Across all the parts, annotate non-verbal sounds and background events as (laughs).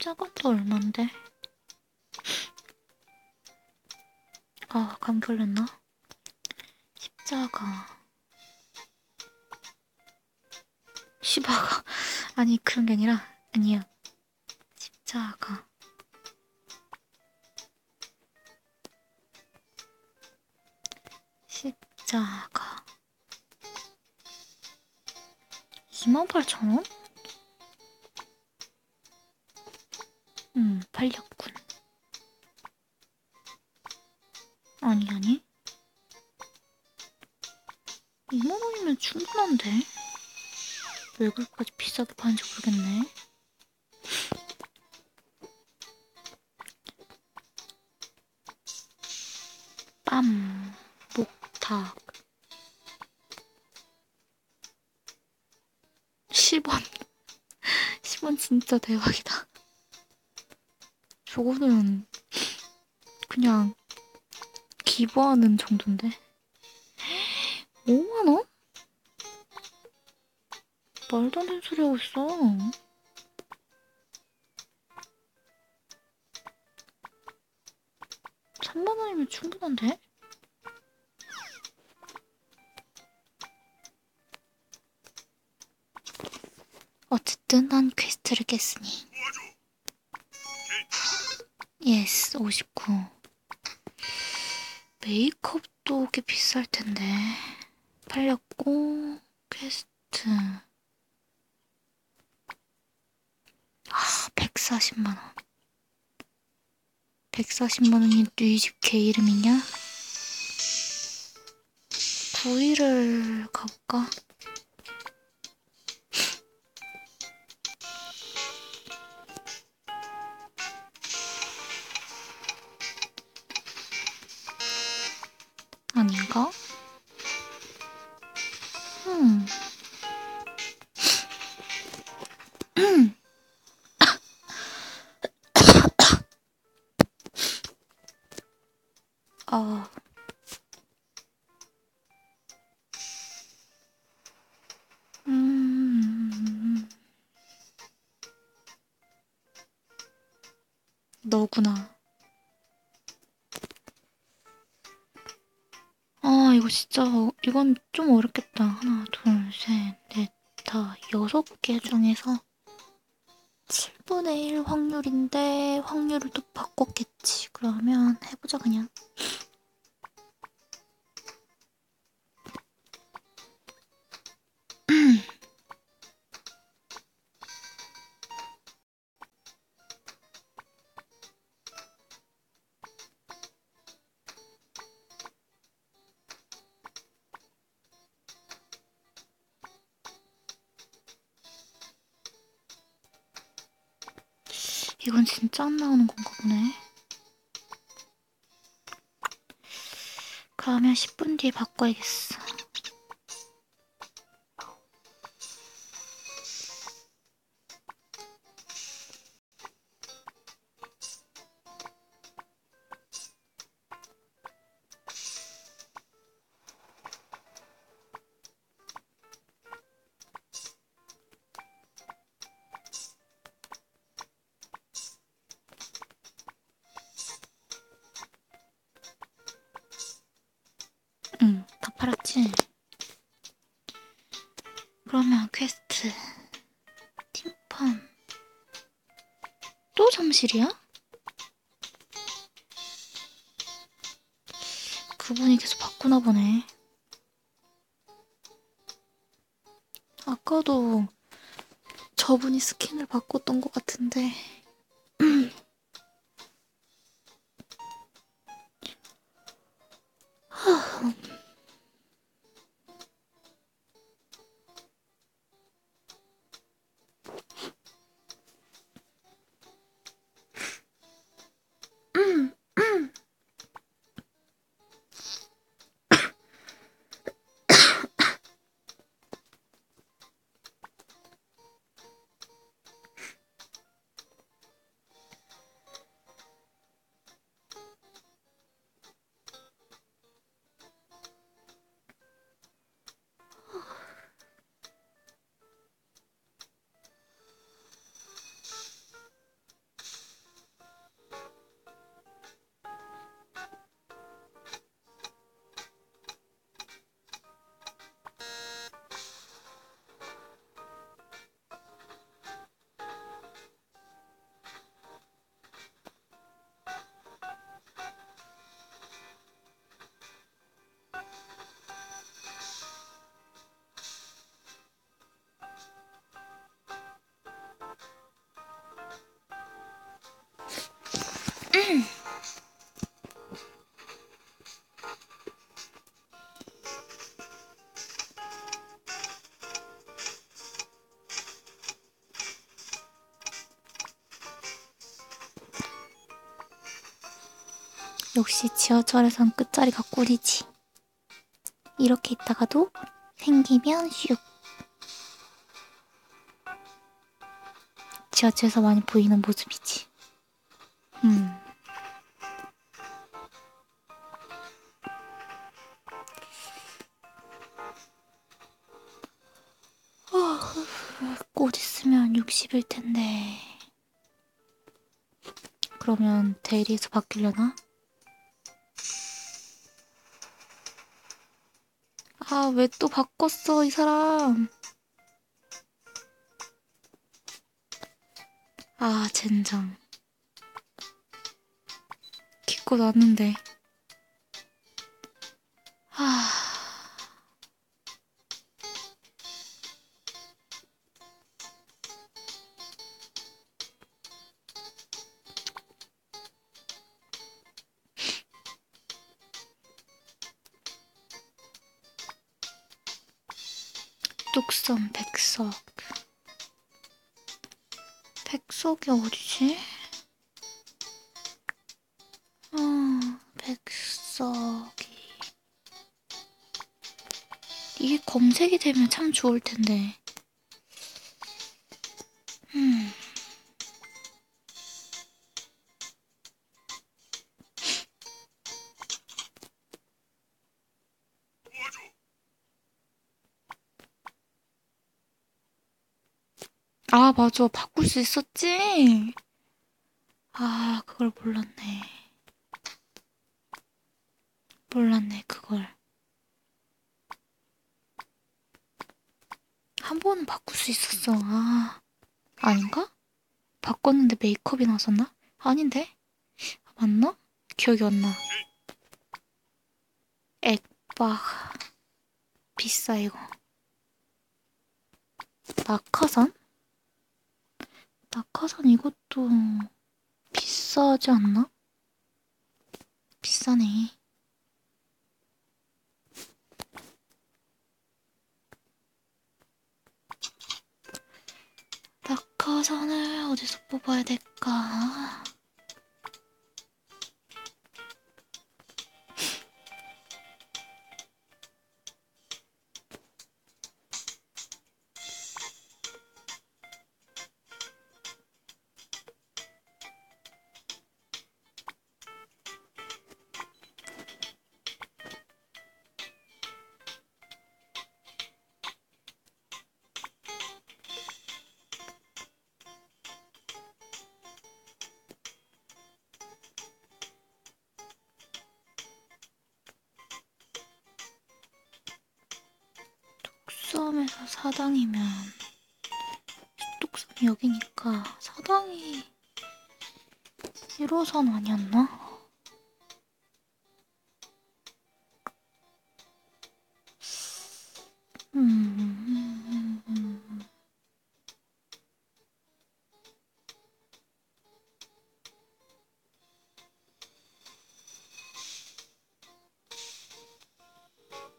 십자가도 얼만데? 아, 감기 걸렸나? 십자가. 시바가. (laughs) 아니, 그런 게 아니라, 아니야. 십자가. 십자가. 28,000원? 팔렸군. 아니, 아니. 2만원이면 충분한데? 왜 그렇게까지 비싸게 파는지 모르겠네. 빰, 목탁. 10원. 10원 (laughs) 진짜 대박이다. 저거는 그냥 기부하는 정도인데. 5만원? 말도 안 되는 소리 하고 있어. 삼만 원이면 충분한데? 어쨌든 난 퀘스트를 깼으니. 예스, 59. 메이크업도 꽤 비쌀 텐데. 팔렸고, 퀘스트. 아, 140만원. 140만원이 류이집 개 이름이냐? 9위를 가볼까? 아닌가? 음. 진짜, 어- 이건 좀 어렵겠다. 하나, 둘, 셋, 넷, 다, 여섯 개 중에서 7분의 1 확률인데, 확률을 또 바꿨겠지. 그러면 해보자, 그냥. 진짜 안 나오는 건가 보네. 그러면 10분 뒤에 바꿔야겠어. 팔았지? 그러면 퀘스트 팀판 또 잠실이야? 그분이 계속 바꾸나 보네. 아까도 저분이 스킨을 바꿨던 것 같은데. 역시 지하철에선 끝자리가 꿀이지. 이렇게 있다가도 생기면 슉. 지하철에서 많이 보이는 모습이지. 곧 있으면 60일 텐데. 그러면 대리에서 바뀌려나? 아, 왜 또 바꿨어, 이 사람? 아, 젠장. 기껏 왔는데. 아. 뚝섬 백석. 백석이 어디지? 어, 백석이. 이게 검색이 되면 참 좋을 텐데. 아, 맞아. 바꿀 수 있었지? 아, 그걸 몰랐네. 몰랐네, 그걸. 한 번은 바꿀 수 있었어. 아, 아닌가? 바꿨는데 메이크업이 나왔었나? 아닌데? 맞나? 기억이 안 나. 액박. 비싸, 이거. 낙하산? 낙하산 이것도 비싸지 않나? 비싸네. 낙하산을 어디서 뽑아야 될까? 뚝섬에서 사당이면 뚝섬이 여기니까 사당이 1호선 아니었나? 음...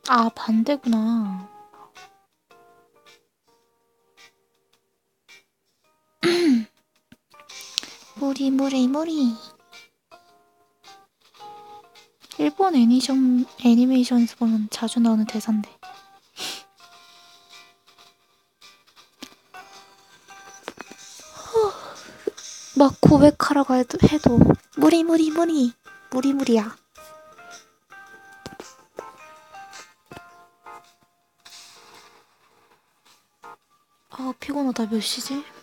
아, 반대구나. 무리, 무리, 무리. 일본 애니션, 애니메이션에서 보면 자주 나오는 대사인데. 막 고백하라고 해도, 해도 무리, 무리, 무리. 무리, 무리야. 아, 피곤하다. 몇 시지?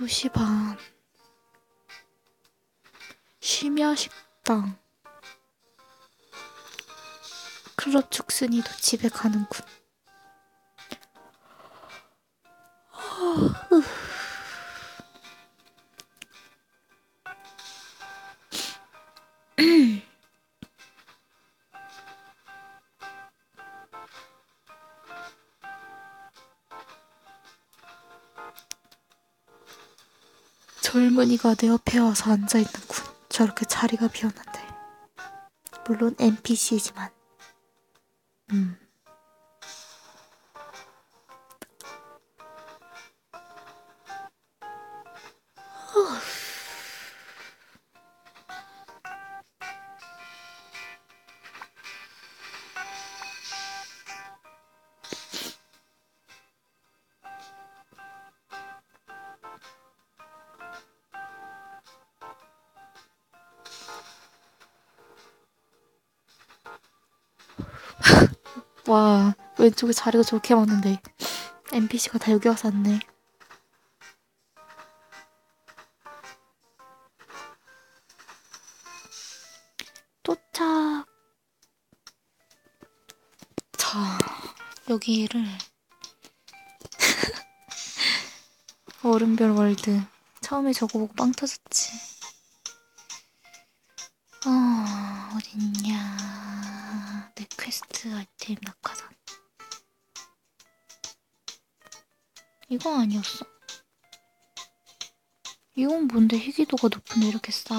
2시 반. 심야 식당. 클럽 죽순이도 집에 가는군. 젊은이가 내 옆에 와서 앉아있는군. 저렇게 자리가 비었는데. 물론 NPC이지만. 와, 왼쪽에 자리가 좋게 많은데. NPC가 다 여기 와서 왔네. 도착. 자, 여기를 얼음별 (laughs) 월드. 처음에 저거 보고 빵 터졌지. 이거 아니었어? 이건 뭔데 희귀도가 높은데 이렇게 싸?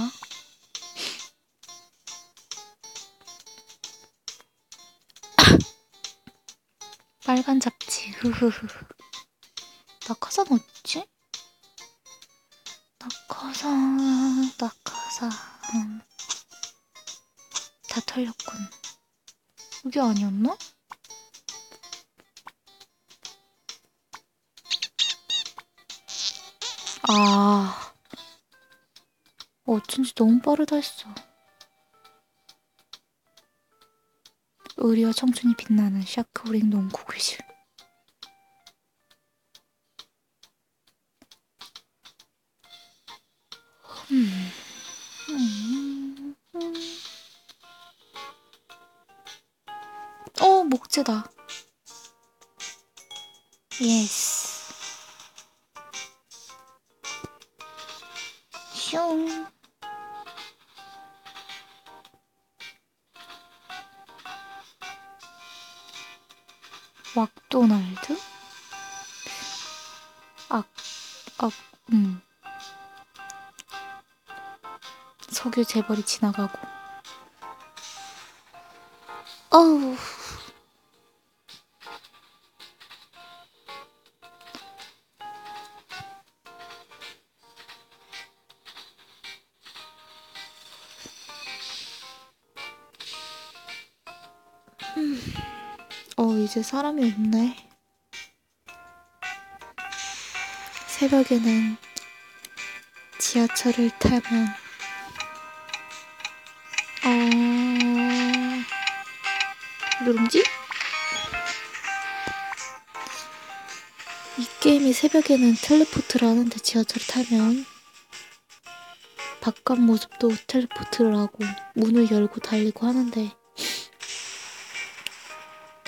(laughs) 빨간 잡지, 흐흐흐. 낙하산 어딨지? 낙하산, 낙하산. 다 털렸군. 이게 아니었나? 아. 어쩐지 너무 빠르다 했어. 의리와 청춘이 빛나는 샤크우링 농구 교실. 음. 음. 음. 어, 목재다. 예스. 슝. 왁도날드? 악, 악, 음. 석유 재벌이 지나가고. 어우. 이제 사람이 없네. 새벽에는 지하철을 타면, 어, 누룽지? 이 게임이 새벽에는 텔레포트를 하는데 지하철을 타면 바깥 모습도 텔레포트를 하고 문을 열고 달리고 하는데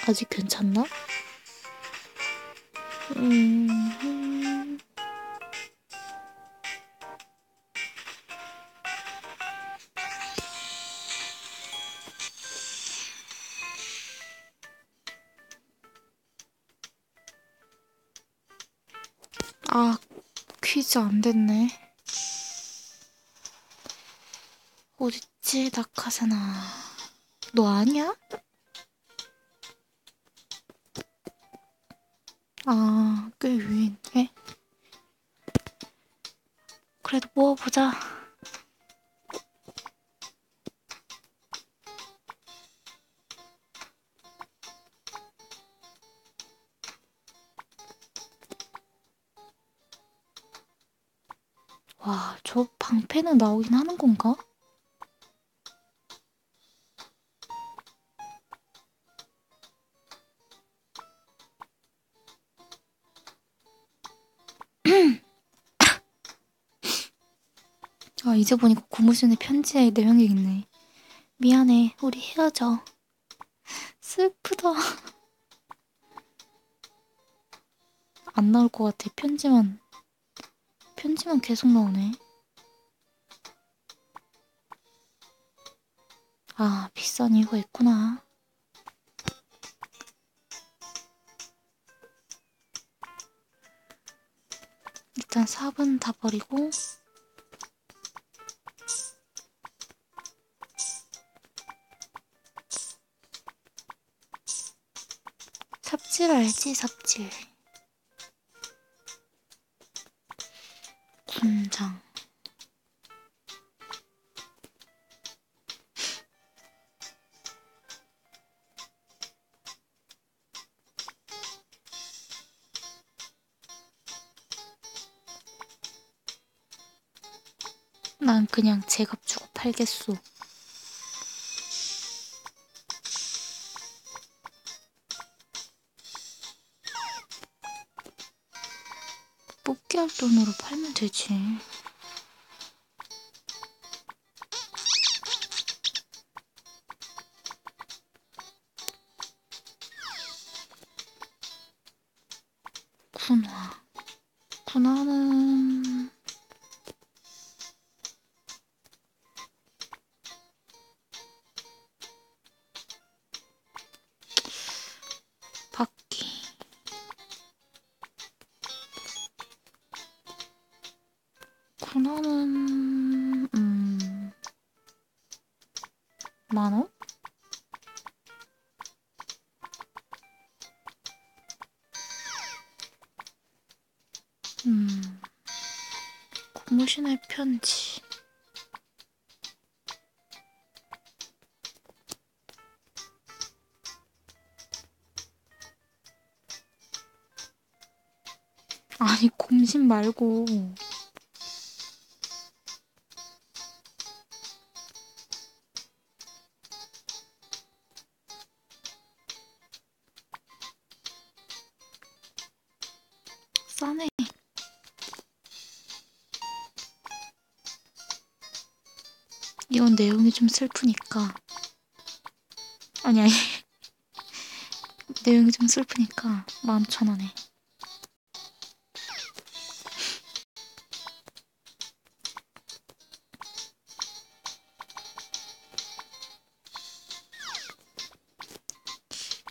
아직 괜찮나? 음... 아, 퀴즈 안 됐네. 어딨지, 낙하산아. 너 아냐? 아, 꽤 있네. 그래도 모아보자. 와, 저 방패는 나오긴 하는 건가? 아, 이제 보니까 고무신의 편지에 내용이 있네. 미안해, 우리 헤어져. 슬프다. 안 나올 것 같아. 편지만, 편지만 계속 나오네. 아, 비싼 이유가 있구나. 일단 삽은 다 버리고 삽질 알지 삽질 군장 난 그냥 제값 주고 팔겠소. 뽑기 할 돈으로 팔면 되지. 만원? 음. 고무신의 편지. 아니 곰신 말고 이건 내용이 좀 슬프니까 아니 아니 (laughs) 내용이 좀 슬프니까 11,000원에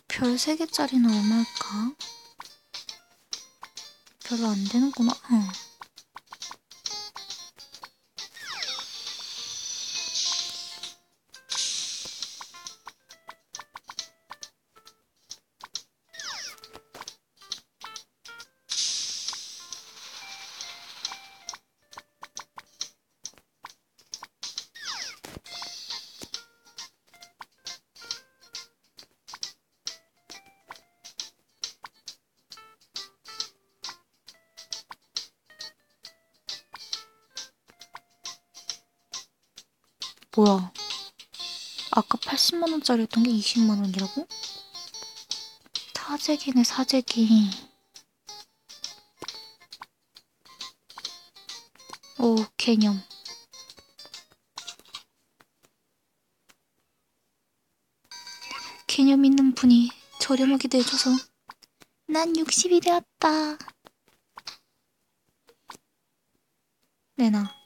별 3개짜리는 얼마일까? 별로 안 되는구나. 어. 80만원짜리였던 게 20만원이라고? 사재기네, 사재기. 오, 개념. 개념 있는 분이 저렴하게 내줘서 난 60이 되었다. 내놔.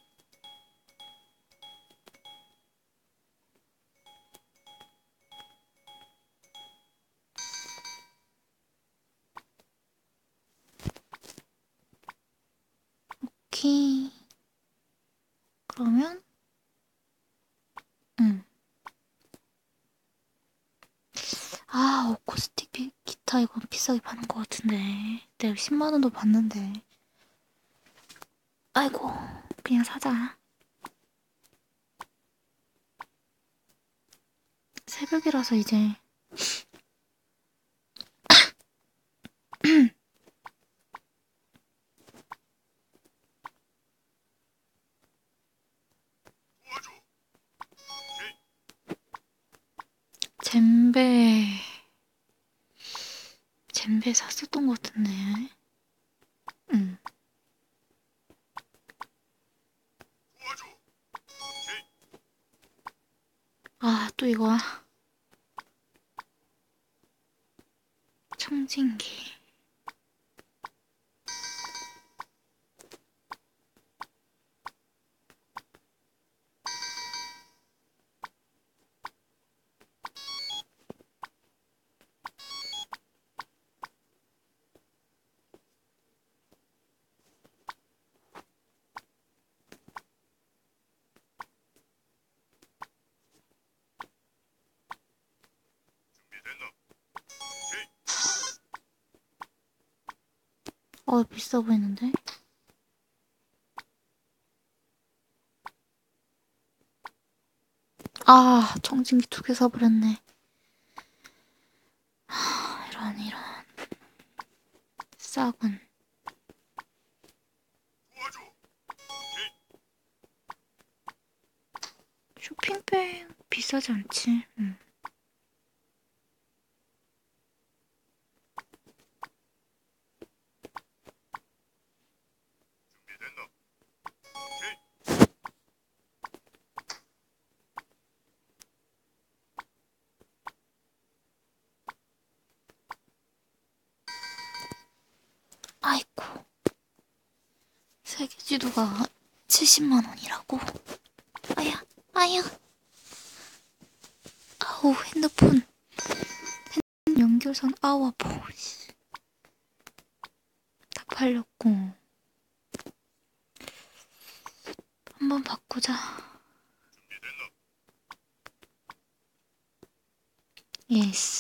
오케이. 그러면, 응. 아, 어쿠스틱 비- 기타 이건 비싸게 파는 것 같은데. 내가 10만원도 받는데. 아이고, 그냥 사자. 새벽이라서 이제. 잼베 잼베 샀었던 것 같은데 응. 아, 또 이거야. 청진기. 어, 비싸 보이는데? 아, 청진기 두 개 사버렸네. 하, 이런, 이런. 싸군. 쇼핑백 비싸지 않지? 응. 세계 지도가 70만 원이라고. 아야, 아야. 아우 핸드폰. 핸드폰 연결선 아우 아파. 씨. 다 팔렸고. 한번 바꾸자. yes.